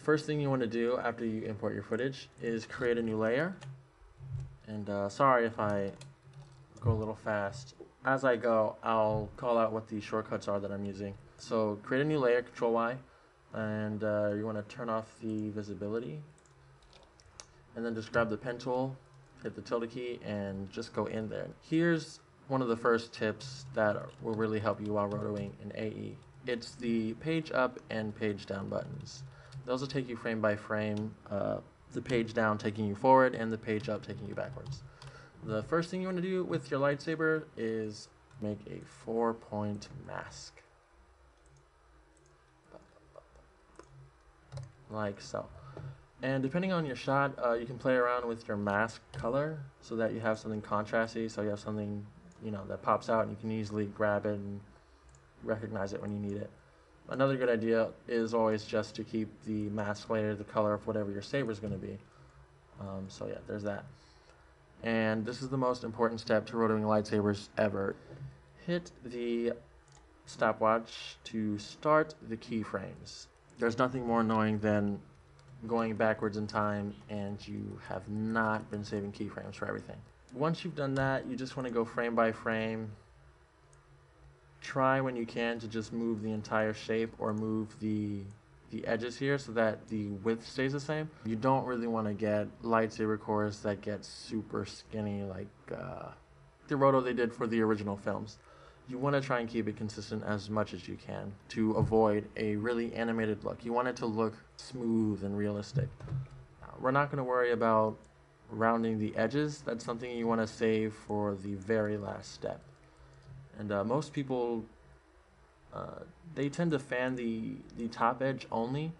first thing you want to do after you import your footage is create a new layer. And uh, sorry if I go a little fast. As I go, I'll call out what the shortcuts are that I'm using. So create a new layer, Control Y, and uh, you want to turn off the visibility. And then just grab the pen tool, hit the tilde key, and just go in there. Here's one of the first tips that will really help you while rotoing in AE. It's the page up and page down buttons. Those will take you frame by frame, uh, the page down taking you forward and the page up taking you backwards. The first thing you want to do with your lightsaber is make a four point mask. Like so. And depending on your shot, uh, you can play around with your mask color so that you have something contrasty, so you have something you know that pops out and you can easily grab it and recognize it when you need it. Another good idea is always just to keep the mask layer the color of whatever your saber is going to be. Um, so yeah, there's that. And this is the most important step to rotating lightsabers ever. Hit the stopwatch to start the keyframes. There's nothing more annoying than going backwards in time and you have not been saving keyframes for everything. Once you've done that, you just want to go frame by frame. Try when you can to just move the entire shape or move the the edges here so that the width stays the same. You don't really want to get lightsaber cores that get super skinny like uh, the roto they did for the original films. You want to try and keep it consistent as much as you can to avoid a really animated look. You want it to look smooth and realistic. we're not going to worry about rounding the edges, that's something you want to save for the very last step. And uh, most people, uh, they tend to fan the, the top edge only,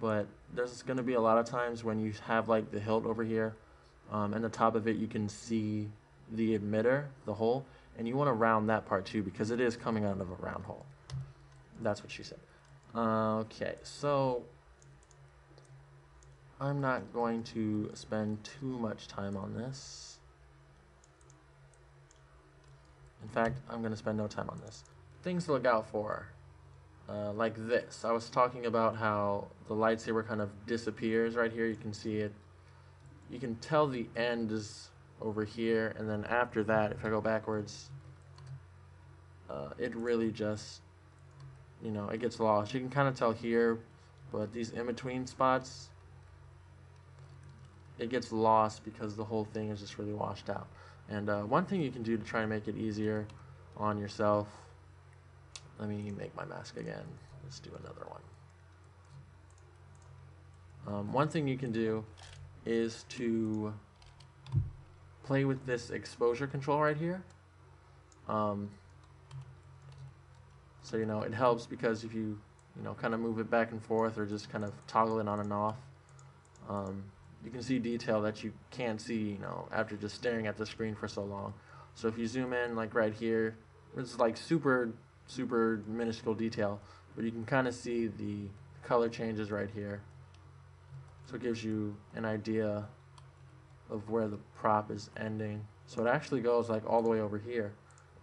but there's going to be a lot of times when you have like the hilt over here, um, and the top of it you can see the emitter, the hole, and you want to round that part too because it is coming out of a round hole. That's what she said. Okay, so I'm not going to spend too much time on this. In fact, I'm going to spend no time on this. Things to look out for, uh, like this. I was talking about how the lightsaber kind of disappears right here. You can see it. You can tell the end is over here, and then after that, if I go backwards, uh, it really just, you know, it gets lost. You can kind of tell here, but these in-between spots, it gets lost because the whole thing is just really washed out. And uh, one thing you can do to try and make it easier on yourself, let me make my mask again. Let's do another one. Um, one thing you can do is to play with this exposure control right here. Um, so, you know, it helps because if you, you know, kind of move it back and forth or just kind of toggle it on and off, um, you can see detail that you can't see, you know, after just staring at the screen for so long. So if you zoom in, like right here, it's like super, super minuscule detail, but you can kind of see the color changes right here. So it gives you an idea of where the prop is ending. So it actually goes like all the way over here.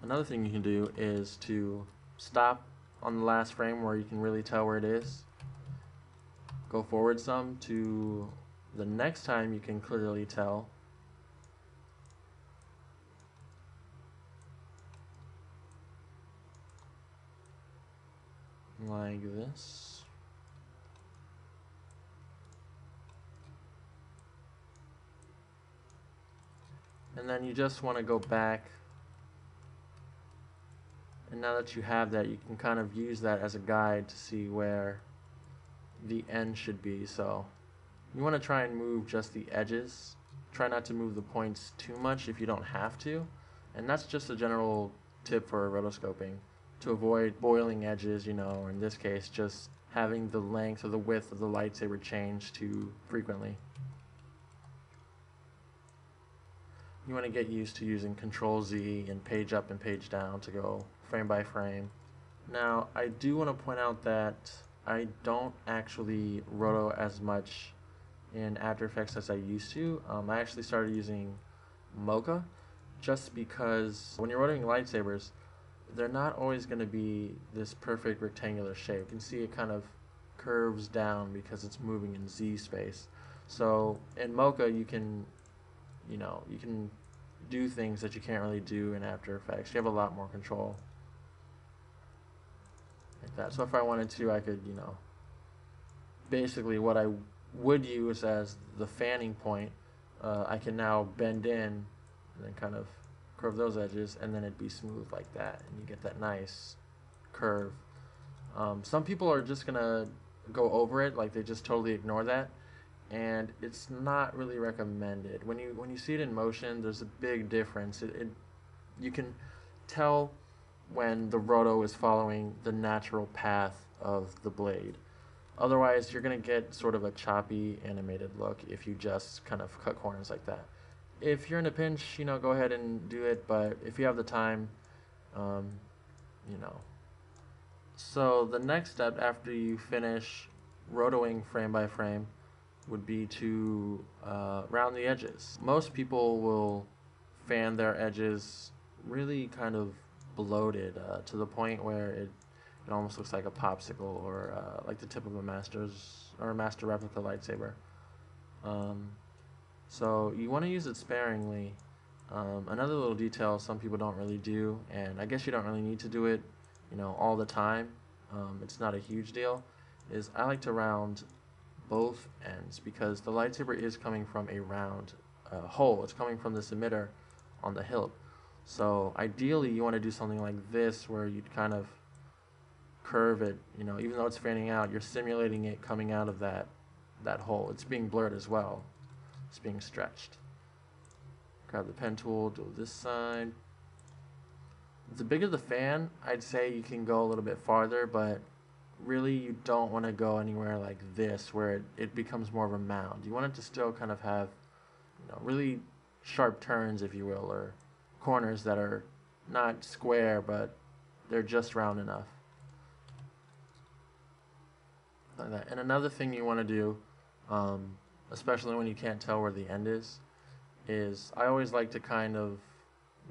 Another thing you can do is to stop on the last frame where you can really tell where it is. Go forward some to the next time you can clearly tell like this. And then you just want to go back. And now that you have that you can kind of use that as a guide to see where the end should be so you want to try and move just the edges. Try not to move the points too much if you don't have to. And that's just a general tip for rotoscoping. To avoid boiling edges, you know, or in this case, just having the length or the width of the lightsaber change too frequently. You want to get used to using Control Z and page up and page down to go frame by frame. Now, I do want to point out that I don't actually roto as much in After Effects as I used to. Um, I actually started using Mocha just because when you're rotating lightsabers, they're not always going to be this perfect rectangular shape. You can see it kind of curves down because it's moving in Z space. So in Mocha, you can, you know, you can do things that you can't really do in After Effects. You have a lot more control. Like that. So if I wanted to, I could, you know, basically what I would use as the fanning point, uh, I can now bend in and then kind of curve those edges and then it'd be smooth like that and you get that nice curve. Um, some people are just gonna go over it, like they just totally ignore that and it's not really recommended. When you when you see it in motion, there's a big difference. It, it you can tell when the roto is following the natural path of the blade. Otherwise, you're going to get sort of a choppy animated look if you just kind of cut corners like that. If you're in a pinch, you know, go ahead and do it, but if you have the time, um, you know. So the next step after you finish rotoing frame by frame would be to uh, round the edges. Most people will fan their edges really kind of bloated uh, to the point where it it almost looks like a popsicle or uh, like the tip of a master's or a master replica lightsaber. Um, so you want to use it sparingly. Um, another little detail some people don't really do, and I guess you don't really need to do it, you know, all the time. Um, it's not a huge deal. Is I like to round both ends because the lightsaber is coming from a round uh, hole. It's coming from this emitter on the hilt. So ideally, you want to do something like this where you'd kind of curve it. You know, even though it's fanning out, you're simulating it coming out of that that hole. It's being blurred as well. It's being stretched. Grab the pen tool, do this side. The bigger the fan, I'd say you can go a little bit farther, but really you don't want to go anywhere like this where it, it becomes more of a mound. You want it to still kind of have, you know, really sharp turns, if you will, or corners that are not square, but they're just round enough. Like that. And another thing you want to do, um, especially when you can't tell where the end is, is I always like to kind of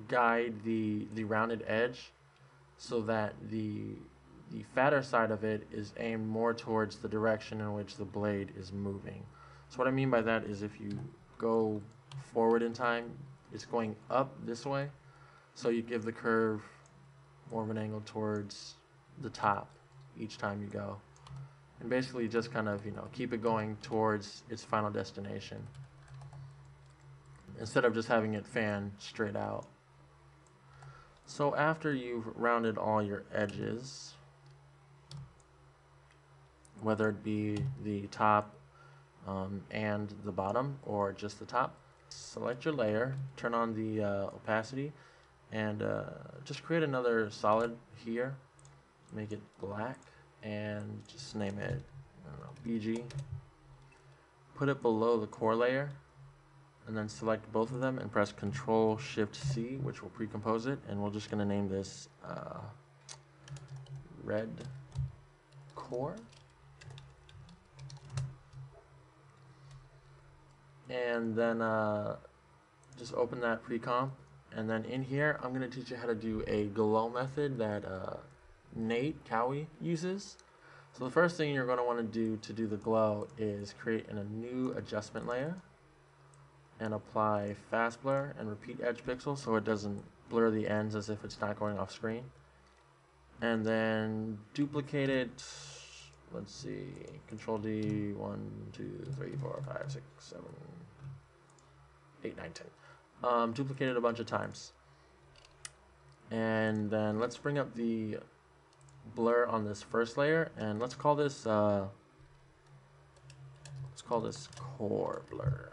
guide the the rounded edge so that the the fatter side of it is aimed more towards the direction in which the blade is moving. So what I mean by that is if you go forward in time, it's going up this way. So you give the curve more of an angle towards the top each time you go. And basically just kind of, you know, keep it going towards its final destination. Instead of just having it fan straight out. So after you've rounded all your edges, whether it be the top um, and the bottom or just the top. Select your layer, turn on the uh, opacity, and uh, just create another solid here. Make it black and just name it know, BG. Put it below the core layer and then select both of them and press Control Shift C, which will pre-compose it, and we're just going to name this uh, red core. and then uh, just open that pre-comp and then in here I'm going to teach you how to do a glow method that uh, Nate Cauuwe uses. So the first thing you're going to want to do to do the glow is create in a new adjustment layer and apply fast blur and repeat edge pixel so it doesn't blur the ends as if it's not going off screen. And then duplicate it, let's see, control D, 1, 2, 3, 4, 5, 6, 7, 8, 9, 10. Um, duplicate it a bunch of times. And then let's bring up the blur on this first layer and let's call this uh, let's call this core blur.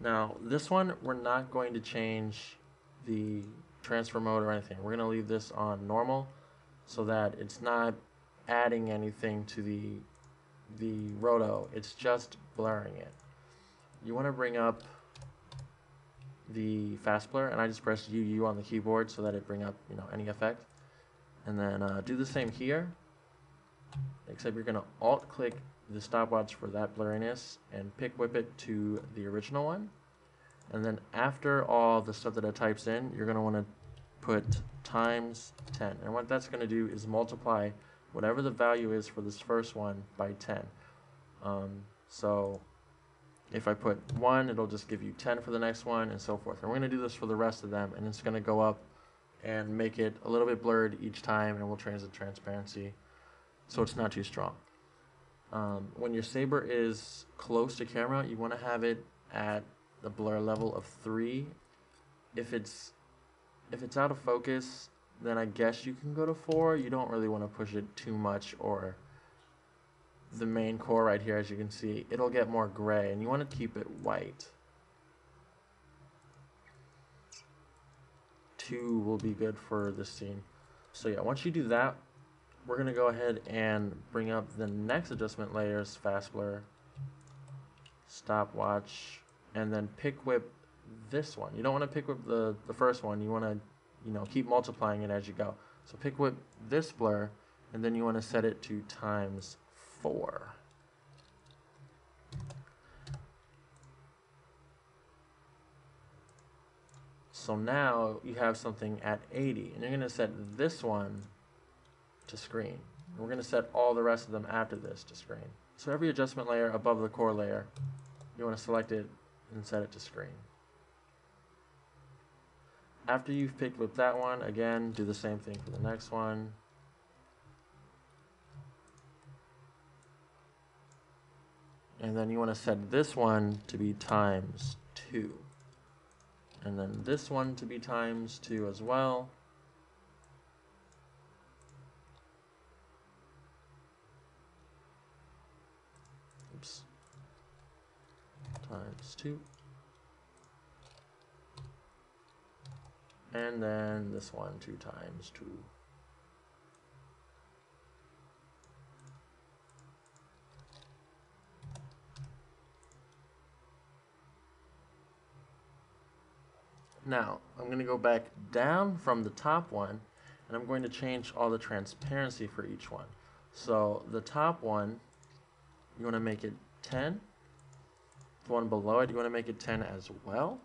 Now this one we're not going to change the transfer mode or anything. We're going to leave this on normal so that it's not adding anything to the the roto. It's just blurring it you want to bring up the fast blur and I just press UU on the keyboard so that it bring up you know any effect and then uh, do the same here except you're gonna alt click the stopwatch for that blurriness and pick whip it to the original one and then after all the stuff that it types in you're gonna want to put times 10 and what that's gonna do is multiply whatever the value is for this first one by 10. Um, so if I put 1, it'll just give you 10 for the next one, and so forth. And we're going to do this for the rest of them, and it's going to go up and make it a little bit blurred each time, and we'll change the transparency so it's not too strong. Um, when your saber is close to camera, you want to have it at the blur level of 3. If it's if it's out of focus, then I guess you can go to 4. You don't really want to push it too much or the main core right here, as you can see, it'll get more gray and you want to keep it white. 2 will be good for this scene. So yeah, once you do that, we're going to go ahead and bring up the next adjustment layers, fast blur, stopwatch, and then pick whip this one. You don't want to pick whip the, the first one. You want to, you know, keep multiplying it as you go. So pick whip this blur, and then you want to set it to times 4. So now you have something at 80, and you're going to set this one to screen. And we're going to set all the rest of them after this to screen. So every adjustment layer above the core layer, you want to select it and set it to screen. After you've pick whipped that one, again, do the same thing for the next one. And then you want to set this one to be times 2. And then this one to be times 2 as well. Oops. Times 2. And then this one 2 times 2. Now, I'm going to go back down from the top one, and I'm going to change all the transparency for each one. So the top one, you want to make it 10. The one below it, you want to make it 10 as well.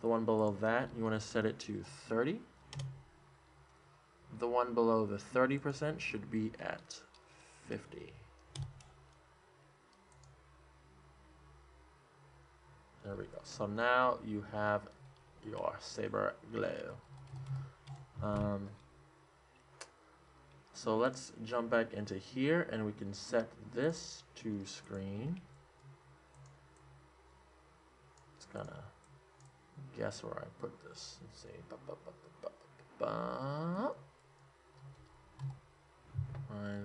The one below that, you want to set it to 30. The one below the 30% should be at 50. There we go. So now you have your saber glow. Um, so let's jump back into here and we can set this to screen. It's gonna guess where I put this. Let's see. Like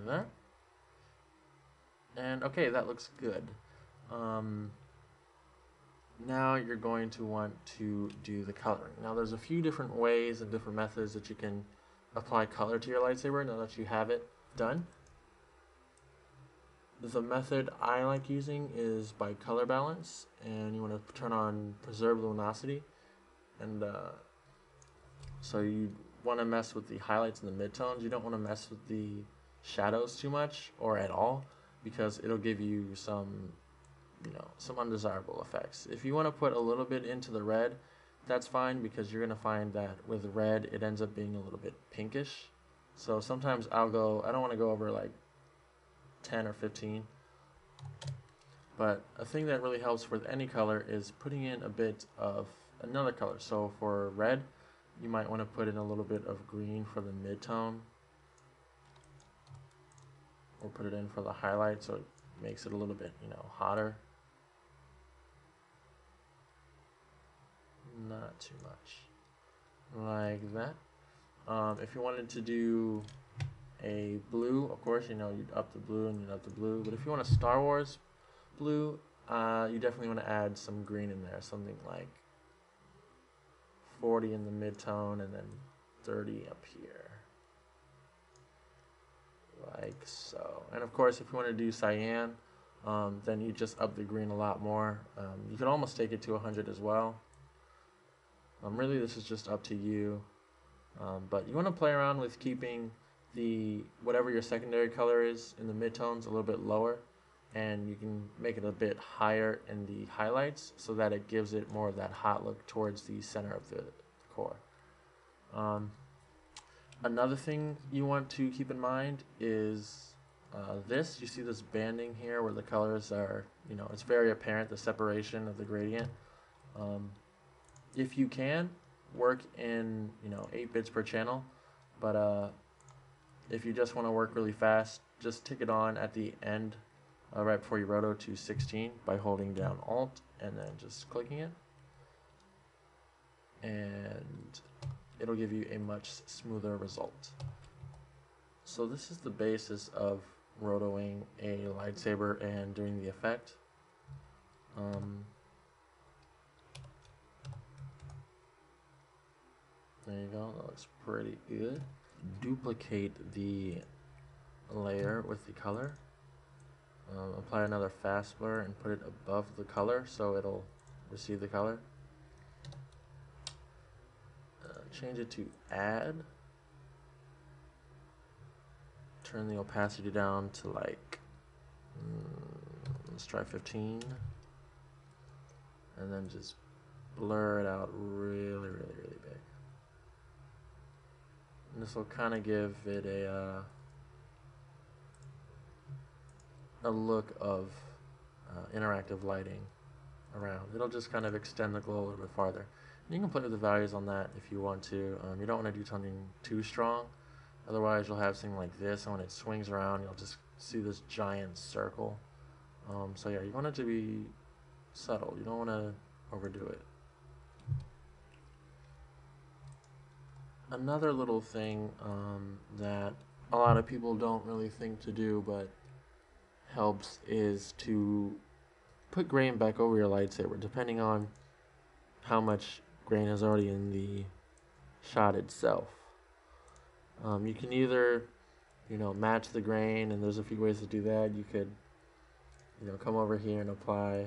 that. And okay, that looks good. Um, now you're going to want to do the coloring. Now there's a few different ways and different methods that you can apply color to your lightsaber now that you have it done. The method I like using is by color balance and you want to turn on preserve luminosity and uh, so you want to mess with the highlights and the midtones. You don't want to mess with the shadows too much or at all because it'll give you some you know, some undesirable effects. If you want to put a little bit into the red, that's fine because you're going to find that with red it ends up being a little bit pinkish. So sometimes I'll go, I don't want to go over like 10 or 15. But a thing that really helps with any color is putting in a bit of another color. So for red, you might want to put in a little bit of green for the midtone. Or put it in for the highlight so it makes it a little bit, you know, hotter. Not too much like that. Um, if you wanted to do a blue of course you know you'd up the blue and you'd up the blue. But if you want a Star Wars blue uh, you definitely want to add some green in there something like 40 in the mid-tone and then 30 up here. Like so. And of course if you want to do cyan um, then you just up the green a lot more. Um, you can almost take it to 100 as well um, really, this is just up to you. Um, but you want to play around with keeping the whatever your secondary color is in the midtones a little bit lower and you can make it a bit higher in the highlights so that it gives it more of that hot look towards the center of the core. Um, Another thing you want to keep in mind is uh, this. You see this banding here where the colors are, you know, it's very apparent the separation of the gradient. Um, if you can, work in, you know, 8 bits per channel, but uh, if you just want to work really fast, just tick it on at the end uh, right before you roto to 16 by holding down Alt and then just clicking it. And it'll give you a much smoother result. So this is the basis of rotoing a lightsaber and doing the effect. Um, there you go, that looks pretty good. Duplicate the layer with the color. Um, apply another fast blur and put it above the color so it'll receive the color. Uh, change it to add. Turn the opacity down to like, mm, let's try 15. And then just blur it out really, really, really big. And this will kind of give it a, uh, a look of uh, interactive lighting around. It'll just kind of extend the glow a little bit farther. And you can play with the values on that if you want to. Um, you don't want to do something too strong, otherwise you'll have something like this, and when it swings around, you'll just see this giant circle. Um, so yeah, you want it to be subtle. You don't want to overdo it. Another little thing um, that a lot of people don't really think to do, but helps is to put grain back over your lightsaber, depending on how much grain is already in the shot itself. Um, you can either, you know, match the grain, and there's a few ways to do that. You could, you know, come over here and apply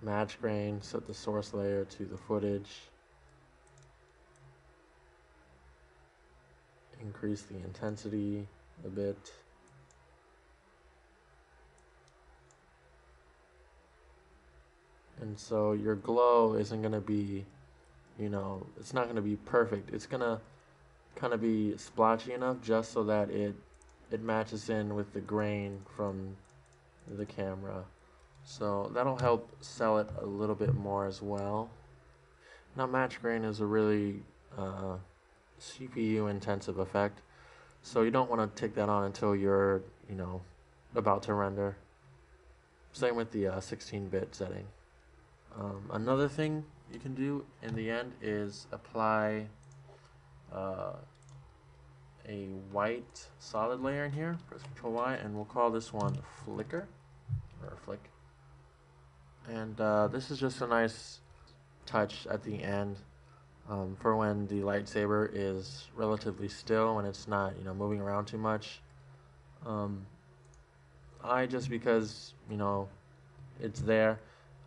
match grain, set the source layer to the footage, increase the intensity a bit. and so your glow isn't going to be you know it's not going to be perfect. It's going to kind of be splotchy enough just so that it it matches in with the grain from the camera. So that'll help sell it a little bit more as well. Now match grain is a really uh, CPU intensive effect so you don't want to take that on until you're you know about to render same with the 16-bit uh, setting um, another thing you can do in the end is apply uh, a white solid layer in here. Press Control Y, and we'll call this one Flicker or Flick. And uh, this is just a nice touch at the end um, for when the lightsaber is relatively still and it's not, you know, moving around too much. Um, I just because you know it's there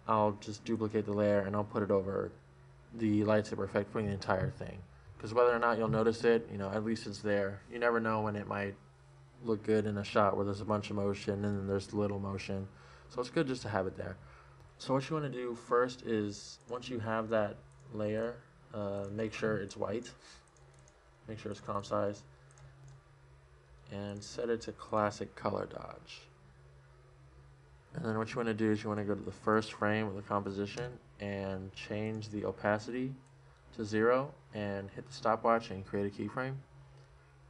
I'll just duplicate the layer and I'll put it over the lightsaber effect for the entire thing. Because whether or not you'll notice it, you know, at least it's there. You never know when it might look good in a shot where there's a bunch of motion and then there's little motion. So it's good just to have it there. So what you want to do first is once you have that layer, uh, make sure it's white. Make sure it's comp size. And set it to classic color dodge. And then what you want to do is you want to go to the first frame of the composition and change the opacity to zero and hit the stopwatch and create a keyframe.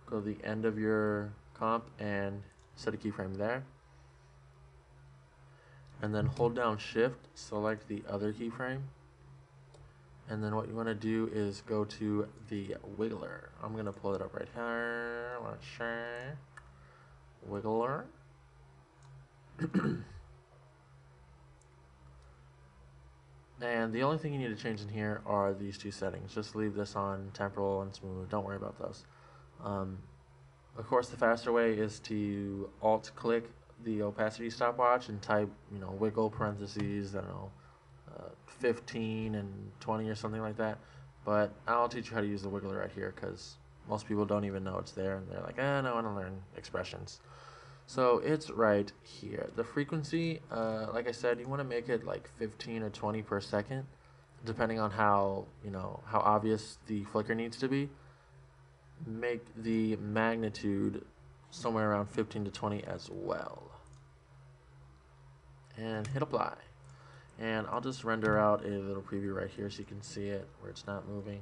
Go to the end of your comp and set a keyframe there. And then hold down shift, select the other keyframe. And then what you want to do is go to the wiggler. I'm going to pull it up right here. Wiggler. And the only thing you need to change in here are these two settings. Just leave this on temporal and smooth. Don't worry about those. Um, of course, the faster way is to alt-click the opacity stopwatch and type, you know, wiggle parentheses, I don't know, 15 and 20 or something like that. But I'll teach you how to use the wiggler right here because most people don't even know it's there and they're like, eh, no, I want to learn expressions. So it's right here. The frequency, uh, like I said, you want to make it like 15 or 20 per second, depending on how, you know, how obvious the flicker needs to be. make the magnitude somewhere around 15 to 20 as well. And hit apply. And I'll just render out a little preview right here so you can see it where it's not moving.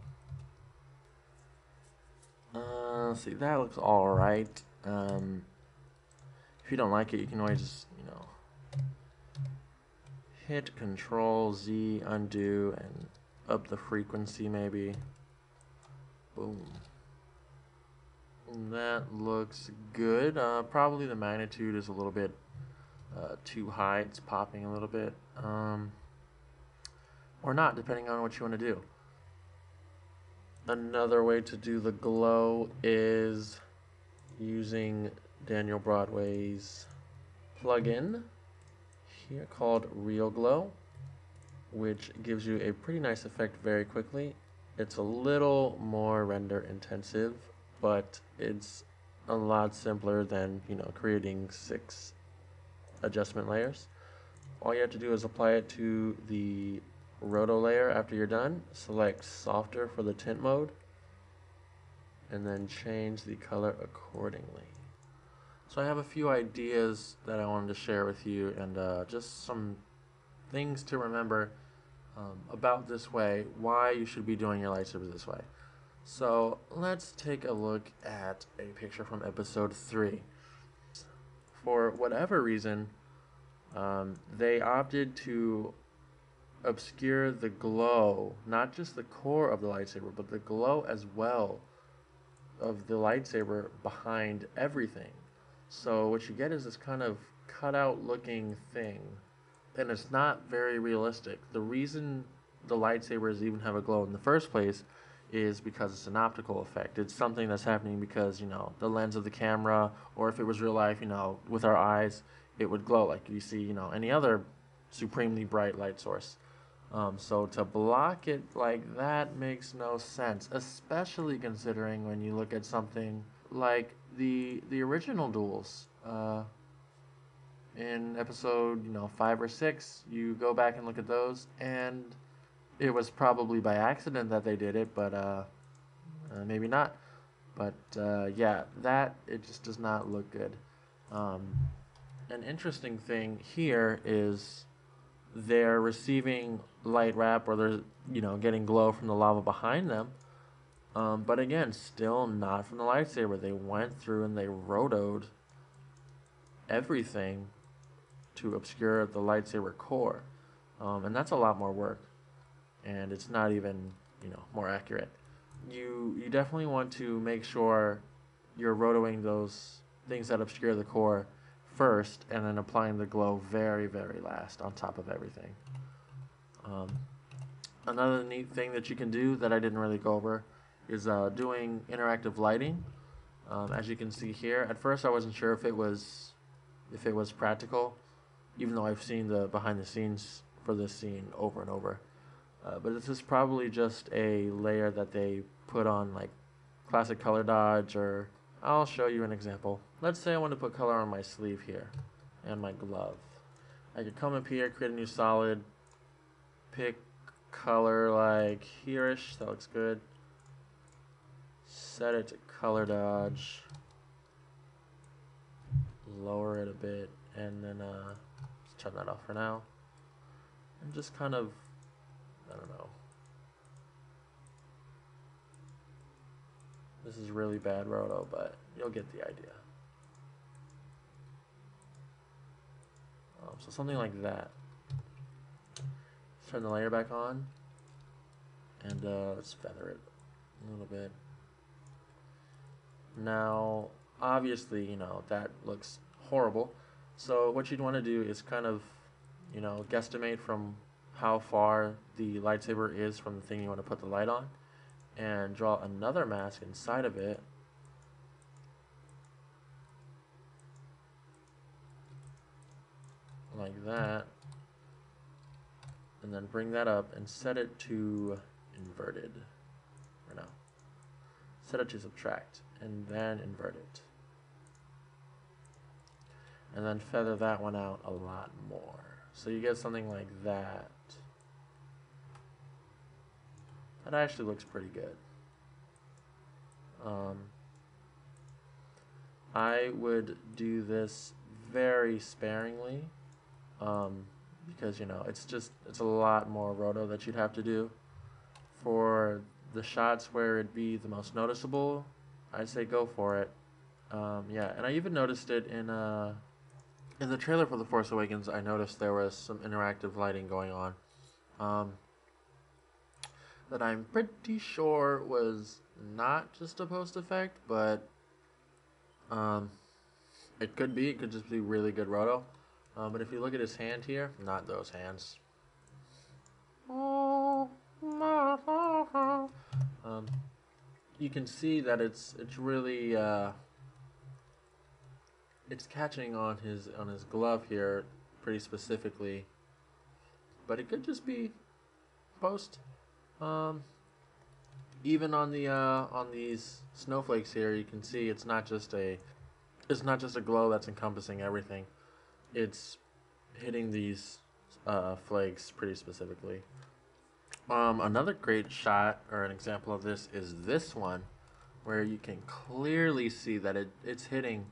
Uh, see, that looks alright. Um, if you don't like it, you can always just, you know, hit Control Z, undo, and up the frequency maybe. Boom. That looks good. Uh, probably the magnitude is a little bit uh, too high. It's popping a little bit. Um, or not, depending on what you want to do. Another way to do the glow is using Daniel Broadway's plugin here called Real Glow, which gives you a pretty nice effect very quickly. It's a little more render intensive, but it's a lot simpler than, you know, creating six adjustment layers. All you have to do is apply it to the roto layer after you're done. Select softer for the tint mode and then change the color accordingly. So I have a few ideas that I wanted to share with you and uh, just some things to remember um, about this way, why you should be doing your lightsabers this way. So let's take a look at a picture from episode 3. For whatever reason, um, they opted to obscure the glow, not just the core of the lightsaber, but the glow as well of the lightsaber behind everything. So what you get is this kind of cutout looking thing, and it's not very realistic. The reason the lightsabers even have a glow in the first place is because it's an optical effect. It's something that's happening because, you know, the lens of the camera, or if it was real life, you know, with our eyes, it would glow like you see, you know, any other supremely bright light source. Um, so to block it like that makes no sense, especially considering when you look at something like the the original duels. Uh, in episode, you know, five or six, you go back and look at those, and it was probably by accident that they did it, but uh, uh, maybe not. But uh, yeah, that it just does not look good. Um, an interesting thing here is they're receiving light wrap or they're you know getting glow from the lava behind them. Um, but again still not from the lightsaber. They went through and they rotoed everything to obscure the lightsaber core. Um, and that's a lot more work. And it's not even you know more accurate. You you definitely want to make sure you're rotoing those things that obscure the core first and then applying the glow very, very last on top of everything. Um, another neat thing that you can do that I didn't really go over is uh, doing interactive lighting. Um, as you can see here, at first I wasn't sure if it was if it was practical, even though I've seen the behind the scenes for this scene over and over. Uh, but this is probably just a layer that they put on like classic color dodge or I'll show you an example. Let's say I want to put color on my sleeve here and my glove. I could come up here, create a new solid, pick color like here-ish, that looks good. Set it to color dodge. Lower it a bit and then uh, turn that off for now. And just kind of, I don't know, This is really bad roto, but you'll get the idea. Um, so something like that. Let's turn the layer back on. And uh, let's feather it a little bit. Now, obviously, you know, that looks horrible. So what you'd want to do is kind of, you know, guesstimate from how far the lightsaber is from the thing you want to put the light on and draw another mask inside of it. Like that. And then bring that up and set it to inverted. Or no. Set it to subtract and then invert it. And then feather that one out a lot more. So you get something like that that actually looks pretty good. Um, I would do this very sparingly um, because you know it's just it's a lot more roto that you'd have to do. For the shots where it'd be the most noticeable I'd say go for it. Um, yeah and I even noticed it in uh, in the trailer for The Force Awakens I noticed there was some interactive lighting going on. Um, that I'm pretty sure was not just a post effect but um, it could be. It could just be really good roto. Um, but if you look at his hand here, not those hands. Um, you can see that it's it's really uh, it's catching on his on his glove here pretty specifically. But it could just be post. Um, even on the uh, on these snowflakes here, you can see it's not just a it's not just a glow that's encompassing everything. It's hitting these uh, flakes pretty specifically. Um, another great shot or an example of this is this one, where you can clearly see that it it's hitting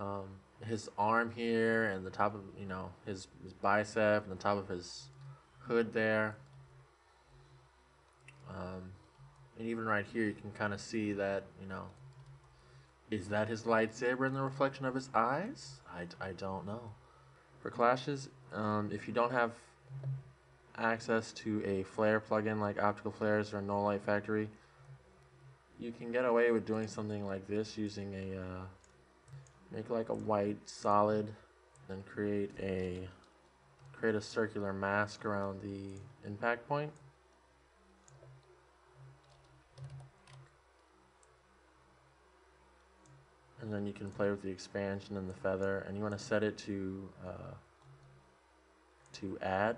um, his arm here and the top of you know his, his bicep and the top of his hood there. Um, and even right here, you can kind of see that, you know, is that his lightsaber in the reflection of his eyes? I, I don't know. For clashes, um, if you don't have access to a flare plugin like Optical Flares or Knoll Light Factory, you can get away with doing something like this using a, uh, make like a white solid, then create a, create a circular mask around the impact point. And then you can play with the expansion and the feather. And you want to set it to uh, to add.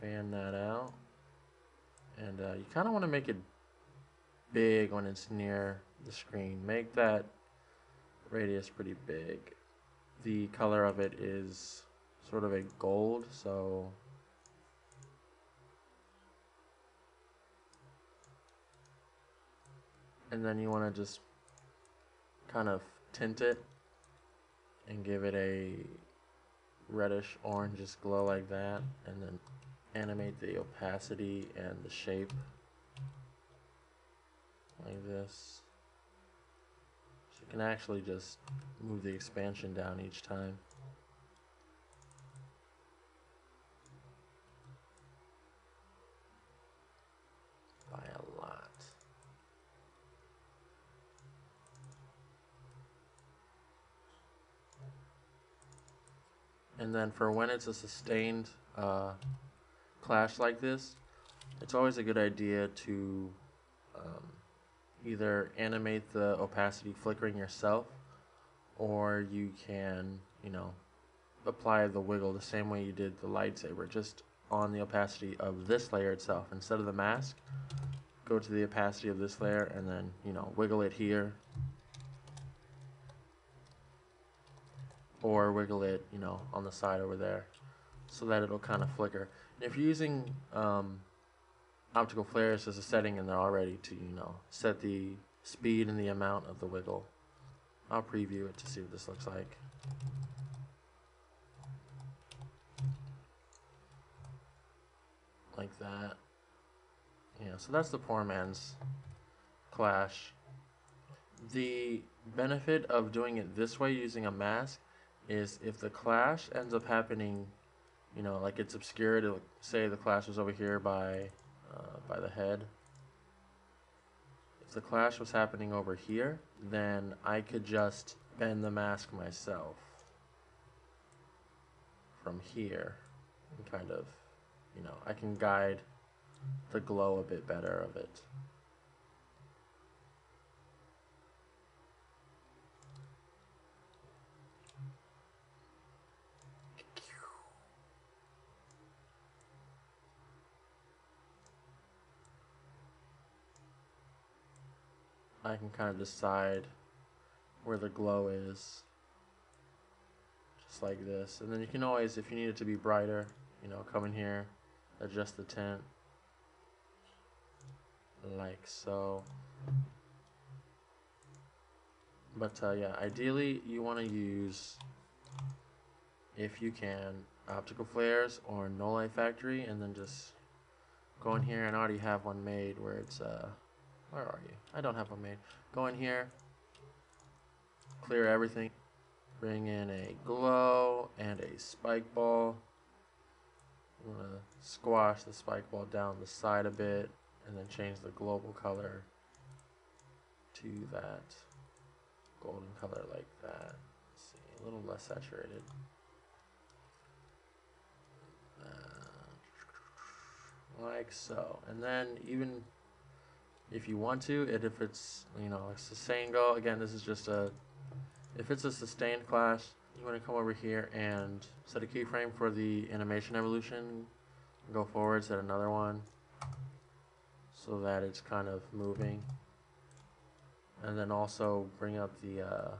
Fan that out. And uh, you kind of want to make it big when it's near the screen. Make that radius pretty big. The color of it is sort of a gold so and then you want to just kind of tint it and give it a reddish orangish glow like that and then animate the opacity and the shape like this. So you can actually just move the expansion down each time by a lot And then for when it's a sustained uh, clash like this, it's always a good idea to um, either animate the opacity flickering yourself, or you can, you know, apply the wiggle the same way you did the lightsaber, just on the opacity of this layer itself. Instead of the mask, go to the opacity of this layer and then, you know, wiggle it here or wiggle it, you know, on the side over there so that it'll kind of flicker. And if you're using um, optical flares as a setting and they're already to, you know, set the speed and the amount of the wiggle, I'll preview it to see what this looks like. Like that. Yeah, so that's the poor man's clash. The benefit of doing it this way using a mask is if the clash ends up happening, you know, like it's obscured, say the clash was over here by, uh, by the head. If the clash was happening over here, then I could just bend the mask myself from here and kind of, you know, I can guide the glow a bit better of it. I can kind of decide where the glow is. Just like this. And then you can always if you need it to be brighter you know come in here adjust the tint. Like so. But uh, yeah, ideally you want to use, if you can, optical flares or Knoll Light Factory and then just go in here and already have one made where it's, uh, where are you? I don't have one made. Go in here, clear everything, bring in a glow and a spike ball. I'm going to squash the spike ball down the side a bit and then change the global color to that golden color like that. Let's see, a little less saturated. Uh, like so. And then even if you want to, it if it's you know a sustained go again this is just a if it's a sustained class you want to come over here and set a keyframe for the animation evolution go forward set another one so that it's kind of moving. And then also bring up the uh,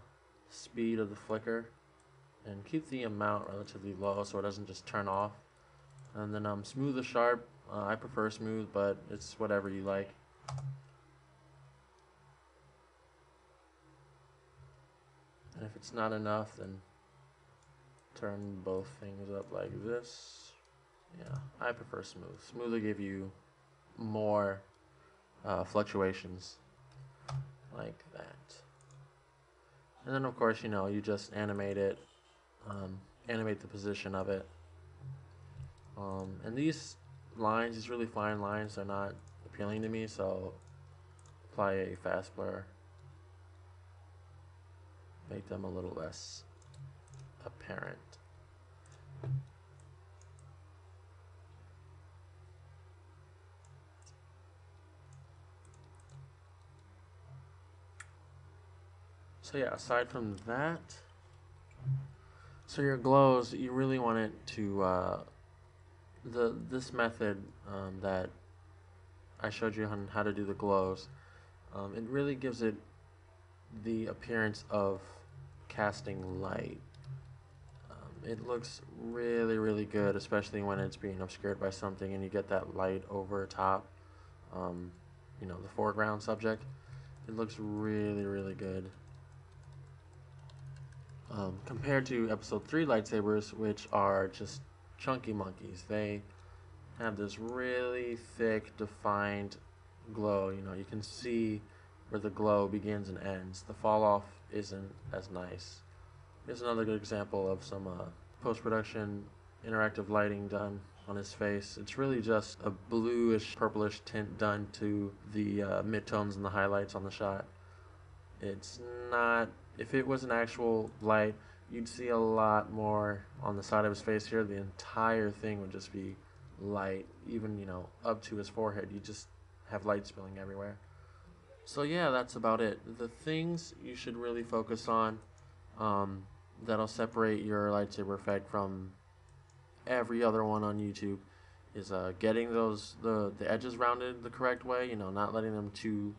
speed of the flicker and keep the amount relatively low so it doesn't just turn off. And then um, smooth the sharp uh, I prefer smooth but it's whatever you like and if it's not enough then turn both things up like this yeah I prefer smooth smooth will give you more uh, fluctuations like that. And then of course, you know, you just animate it, um, animate the position of it. Um, and these lines, these really fine lines, are not appealing to me, so apply a fast blur. Make them a little less apparent. So yeah, aside from that, so your glows, you really want it to, uh, the this method um, that I showed you on how to do the glows, um, it really gives it the appearance of casting light. Um, it looks really, really good, especially when it's being obscured by something and you get that light over top, um, you know, the foreground subject. It looks really, really good. Um, compared to episode 3 lightsabers, which are just chunky monkeys. They have this really thick, defined glow. You know, you can see where the glow begins and ends. The fall off isn't as nice. Here's another good example of some uh, post production interactive lighting done on his face. It's really just a bluish, purplish tint done to the uh, midtones and the highlights on the shot. It's not if it was an actual light, you'd see a lot more on the side of his face here. The entire thing would just be light, even, you know, up to his forehead. You just have light spilling everywhere. So yeah, that's about it. The things you should really focus on um, that'll separate your lightsaber effect from every other one on YouTube is uh, getting those the the edges rounded the correct way. You know, not letting them too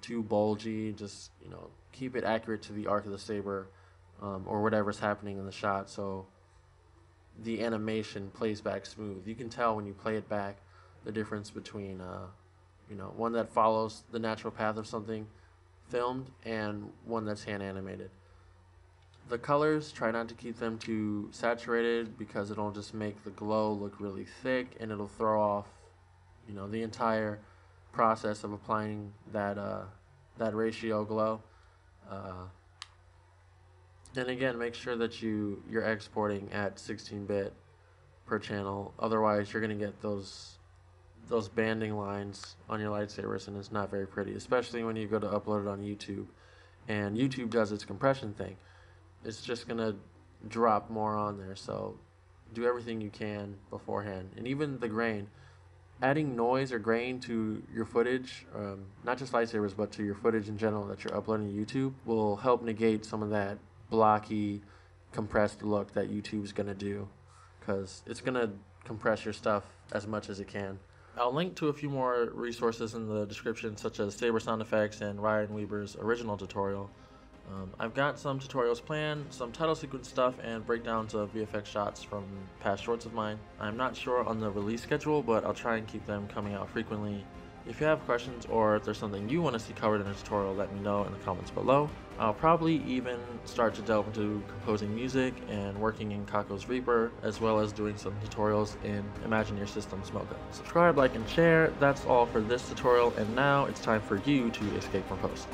too bulgy. Just you know, keep it accurate to the arc of the saber um, or whatever's happening in the shot so the animation plays back smooth. You can tell when you play it back the difference between uh, you know one that follows the natural path of something filmed and one that's hand animated. The colors, try not to keep them too saturated because it'll just make the glow look really thick and it'll throw off, you know, the entire process of applying that uh, that ratio glow. Uh, and again, make sure that you you're exporting at 16-bit per channel. Otherwise, you're gonna get those those banding lines on your lightsabers, and it's not very pretty. Especially when you go to upload it on YouTube, and YouTube does its compression thing. It's just gonna drop more on there. So do everything you can beforehand, and even the grain adding noise or grain to your footage, um, not just lightsabers, but to your footage in general that you're uploading to YouTube, will help negate some of that blocky, compressed look that YouTube's gonna do, because it's gonna compress your stuff as much as it can. I'll link to a few more resources in the description, such as Saber Sound Effects and Ryan Wieber's original tutorial. Um, I've got some tutorials planned, some title sequence stuff, and breakdowns of VFX shots from past shorts of mine. I'm not sure on the release schedule, but I'll try and keep them coming out frequently If you have questions or if there's something you want to see covered in a tutorial, let me know in the comments below. I'll probably even start to delve into composing music and working in Cockos Reaper, as well as doing some tutorials in Imagineer Systems Mocha. Subscribe, like, and share. That's all for this tutorial, and now it's time for you to escape from post.